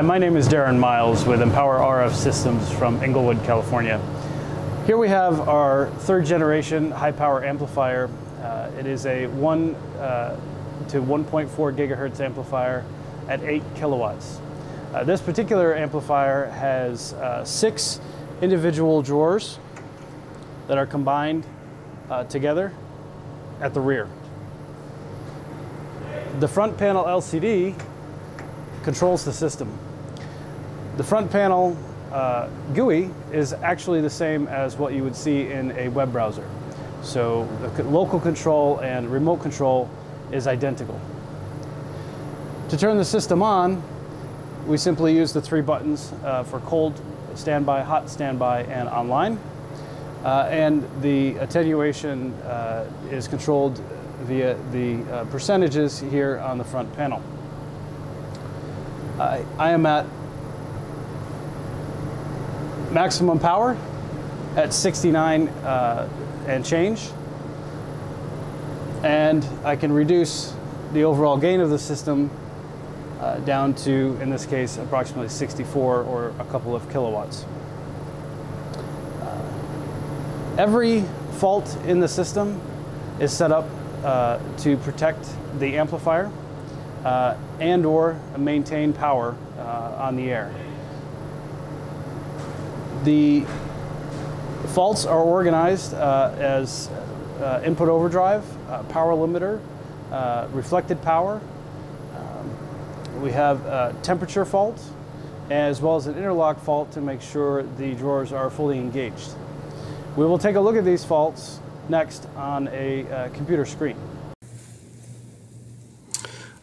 Hi, my name is Darren Miles with Empower RF Systems from Inglewood, California. Here we have our third generation high power amplifier. Uh, it is a 1 uh, to 1.4 gigahertz amplifier at 8 kilowatts. Uh, this particular amplifier has uh, six individual drawers that are combined uh, together at the rear. The front panel LCD controls the system. The front panel uh, GUI is actually the same as what you would see in a web browser. So the local control and remote control is identical. To turn the system on, we simply use the three buttons uh, for cold standby, hot standby, and online. Uh, and the attenuation uh, is controlled via the uh, percentages here on the front panel. I, I am at maximum power at 69 uh, and change. And I can reduce the overall gain of the system uh, down to, in this case, approximately 64 or a couple of kilowatts. Uh, every fault in the system is set up uh, to protect the amplifier uh, and or maintain power uh, on the air. The faults are organized uh, as uh, input overdrive, uh, power limiter, uh, reflected power. Um, we have a temperature fault as well as an interlock fault to make sure the drawers are fully engaged. We will take a look at these faults next on a uh, computer screen.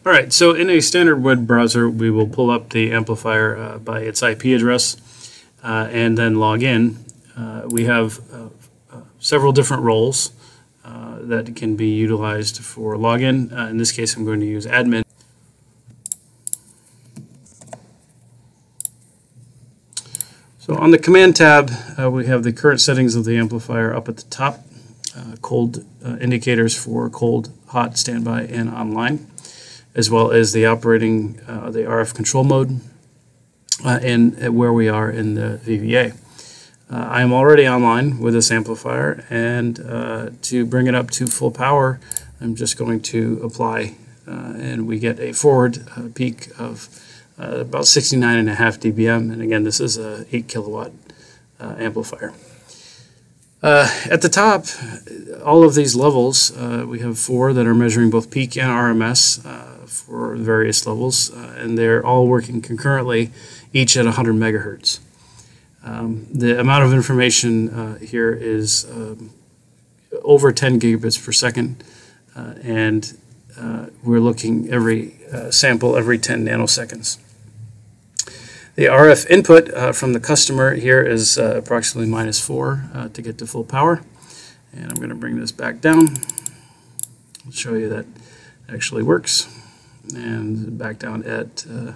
All right, so in a standard web browser, we will pull up the amplifier uh, by its IP address uh, and then log in. Uh, we have uh, uh, several different roles uh, that can be utilized for login. in this case, I'm going to use admin. So on the command tab, we have the current settings of the amplifier up at the top, cold indicators for cold, hot, standby, and online as well as the operating, uh, the RF control mode, uh, and where we are in the VVA. Uh, I am already online with this amplifier, and uh, to bring it up to full power, I'm just going to apply, uh, and we get a forward uh, peak of about 69.5 dBm, and again, this is a 8 kilowatt amplifier. Uh, at the top, all of these levels, uh, we have four that are measuring both peak and RMS uh, for various levels, uh, and they're all working concurrently, each at 100 megahertz. Um, the amount of information uh, here is um, over 10 gigabits per second, uh, and we're looking every sample every 10 nanoseconds. The RF input uh, from the customer here is uh, approximately minus 4 uh, to get to full power. And I'm going to bring this back down. Show you that actually works. And back down at uh,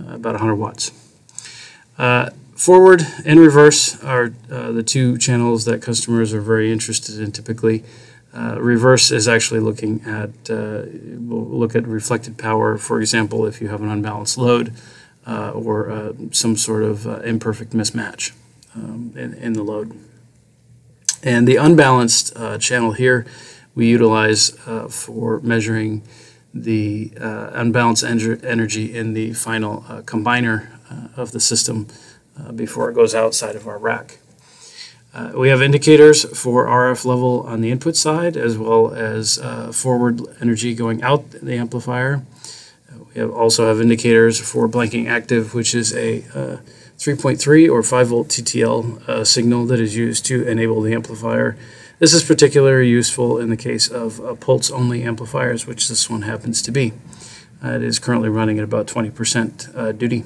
uh, about 100 watts. Uh, forward and reverse are the two channels that customers are very interested in typically. reverse is actually looking at, we'll look at reflected power, for example, if you have an unbalanced load uh, or uh, some sort of uh, imperfect mismatch um, in, in, the load. And the unbalanced uh, channel here we utilize uh, for measuring the uh, unbalanced energy in the final combiner of the system before it goes outside of our rack. Uh, we have indicators for RF level on the input side as well as uh, forward energy going out the amplifier we have also have indicators for blanking active, which is a uh, 3.3 or 5 volt TTL uh, signal that is used to enable the amplifier. This is particularly useful in the case of uh, pulse only amplifiers, which this one happens to be. Uh, it is currently running at about 20% uh, duty.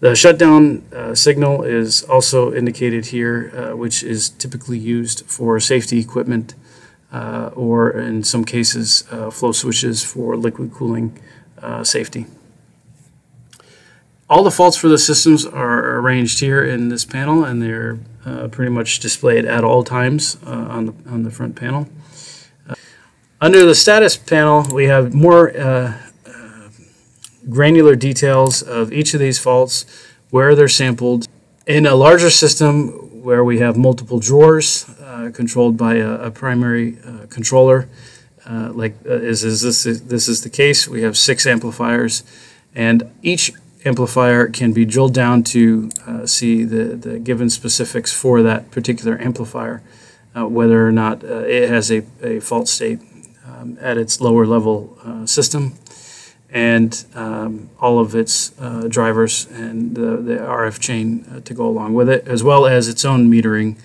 The shutdown uh, signal is also indicated here, which is typically used for safety equipment or in some cases flow switches for liquid cooling uh, safety. All the faults for the systems are arranged here in this panel and they're uh, pretty much displayed at all times uh, on, the, on the front panel. Uh, under the status panel we have more uh, uh, granular details of each of these faults, where they're sampled. In a larger system where we have multiple drawers uh, controlled by a, a primary controller, like is, is this this is the case. We have six amplifiers, and each amplifier can be drilled down to uh, see the, the given specifics for that particular amplifier, uh, whether or not uh, it has a, a fault state um, at its lower level uh, system, and um, all of its uh, drivers and the, the RF chain uh, to go along with it, as well as its own metering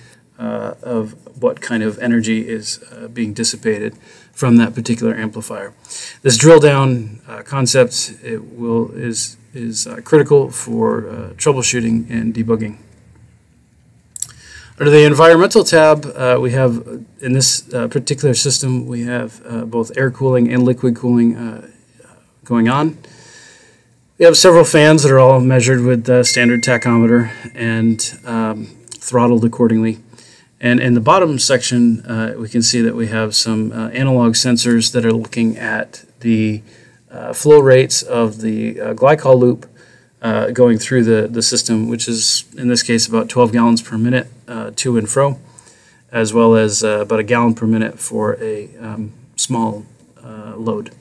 of what kind of energy is being dissipated from that particular amplifier. This drill down concept it will is is uh, critical for uh, troubleshooting and debugging. Under the environmental tab, uh, we have, in this uh, particular system, we have uh, both air cooling and liquid cooling uh, going on. We have several fans that are all measured with the standard tachometer and um, throttled accordingly. And in the bottom section, we can see that we have some analog sensors that are looking at the uh, flow rates of the uh, glycol loop uh, going through the, the system, which is in this case about 12 gallons per minute uh, to and fro, as well as uh, about a gallon per minute for a um, small uh, load.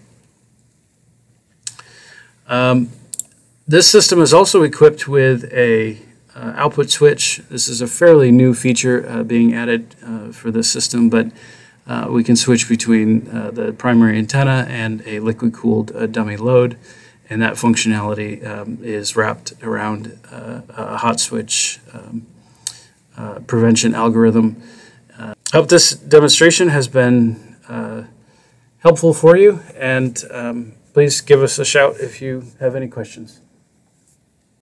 Um, this system is also equipped with a output switch. This is a fairly new feature being added for this system, but uh, we can switch between uh, the primary antenna and a liquid-cooled uh, dummy load, and that functionality um, is wrapped around uh, a hot switch um, uh, prevention algorithm. I hope this demonstration has been helpful for you, and um, please give us a shout if you have any questions.